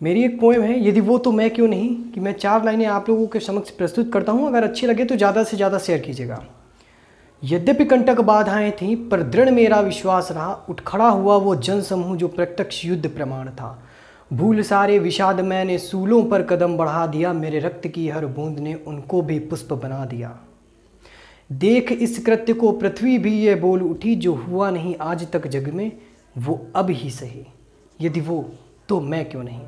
मेरी एक पोएम है, यदि वो तो मैं क्यों नहीं? कि मैं चार लाइनें आप लोगों के समक्ष प्रस्तुत करता हूँ, अगर अच्छी लगे तो ज़्यादा से ज़्यादा शेयर कीजिएगा। यद्यपि कंटक बाधाएँ थीं, पर दृढ़ मेरा विश्वास रहा, उठ खड़ा हुआ वो जन समूह जो प्रत्यक्ष युद्ध प्रमाण था। भूल सारे विषाद मैंने सूलों पर कदम बढ़ा दिया, मेरे रक्त की हर बूंद ने उनको भी पुष्प बना दिया। देख इस कृत्य को पृथ्वी भी ये बोल उठी, जो हुआ नहीं आज तक जग में, वो अब ही सही। यदि वो तो मैं क्यों नहीं?